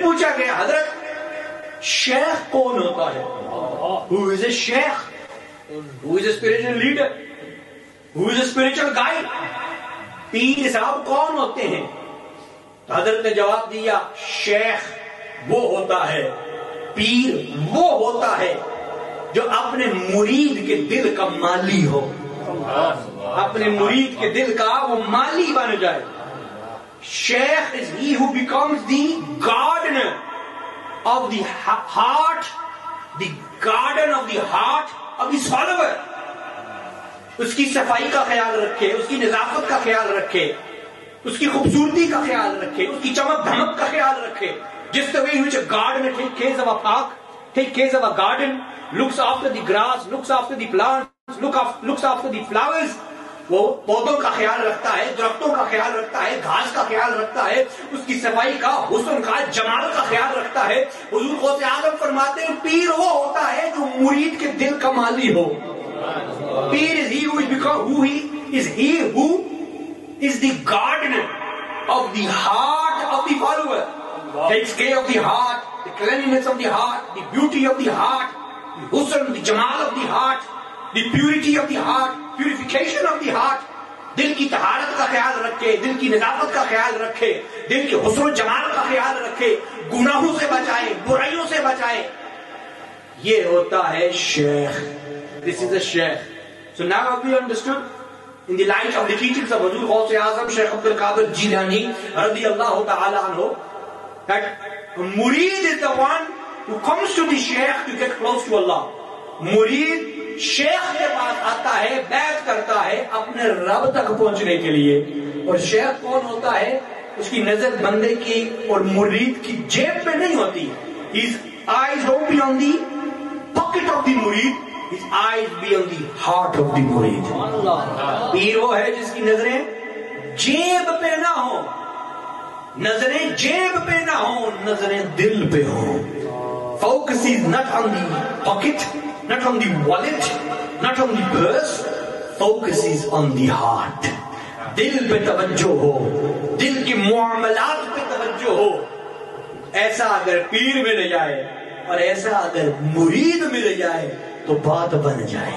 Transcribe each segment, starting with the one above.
پھر پوچھا گیا حضرت شیخ کون ہوتا ہے؟ Who is a Sheikh? Who is a spiritual leader? Who is a spiritual guide? پیر صاحب کون ہوتے ہیں؟ حضرت نے جواب دیا شیخ وہ ہوتا ہے پیر وہ ہوتا ہے جو اپنے مرید کے دل کا مالی ہو۔ اپنے مرید کے دل کا وہ مالی بن جائے۔ شیخ is he who becomes the gardener of the heart the garden of the heart of the follower اس کی صفائی کا خیال رکھے اس کی نظافت کا خیال رکھے اس کی خوبصورتی کا خیال رکھے اس کی چمک دھمک کا خیال رکھے جس طرح which a gardener take cares of a park, take cares of a garden, looks after the grass, looks after the plants, looks after the flowers. وہ پودوں کا خیال رکھتا ہے درختوں کا خیال رکھتا ہے گھاس کا خیال رکھتا ہے اس کی صفائی کا حسن کا جمال کا خیال رکھتا ہے حضور غوث اعظم فرماتے ہیں پیر وہ ہوتا ہے جو مرید کے دل کا مالی ہو pir is he who who he is he who is the gardener of the heart of the follower takes care of the heart, the cleanliness of the heart, the beauty of the heart, the husn, the jamal of the heart, the purity of the purification of the heart. دل کی طہارت کا خیال رکھے، دل کی نظافت کا خیال رکھے، دل کے حسن و جمال کا خیال رکھے، گناہوں سے بچائے، برائیوں سے بچائے یہ ہوتا ہے شیخ دس از اے شیخ سو now have we understood in the light of the teachings of حضور غوث اعظم شیخ عبد القادر جیلانی رضی اللہ تعالی عنہ that a murid is the one who comes to the sheikh to get close to Allah. مرید شیخ کے پاس آتا ہے، بیعت کرتا ہے اپنے رب تک پہنچنے کے لیے۔ اور شیخ کون ہوتا ہے؟ اس کی نظر بندے کی اور مرید کی جیب پہ نہیں ہوتی۔ His eyes don't be on the pocket of the مرید، his eyes be on the heart of the مرید۔ پیر وہ ہے جس کی نظریں جیب پہ نہ ہوں۔ نظریں جیب پہ نہ ہوں، نظریں دل پہ ہوں۔ Focus is not on the pocket. Not on the wallet not on the purse focus is on the heart دل پہ توجہ ہو دل کی معاملات پہ توجہ ہو ایسا اگر پیر مل جائے اور ایسا اگر مرید مل جائے تو بات بن جائے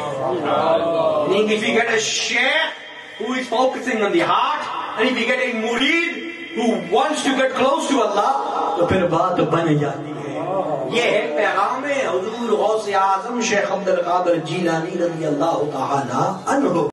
if you get a sheikh who is focusing on the heart and if you get a murid who wants to get close to Allah تو پھر بات بن جاتی ہے یہ ہے پیغام حضور غوث اعظم شیخ عبد القادر جیلانی رضی اللہ تعالی عنہ۔